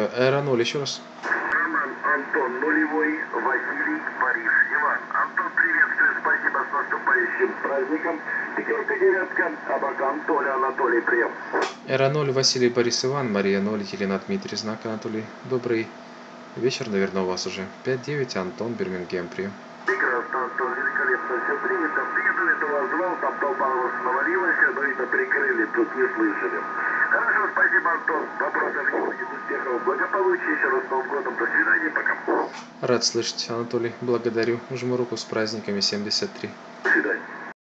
Э, Аэроноль, еще раз. Роман, Антон, нулевой, Василий, Париж. Иван, Антон, приветствую, спасибо с наступающим праздником. Пятерка, девятка, Абакан, Толя, Анатолий, прием. Аэроноль, Василий, Борис, Иван, Мария 0, Елена, Дмитрий, знак, Анатолий. Добрый вечер, наверное, у вас уже. 5-9, Антон, Бирмингем, прием. Прекрасно, Антон, великолепно все принято. Приеду, это вас звал, там толпа у вас навалилась, но это прикрыли, тут не слышали. Хорошо, спасибо, Антон. Вопросов не будет, благополучия, еще раз с Новым годом. До свидания, пока. Рад слышать, Анатолий. Благодарю. Жму руку с праздниками 73. До свидания.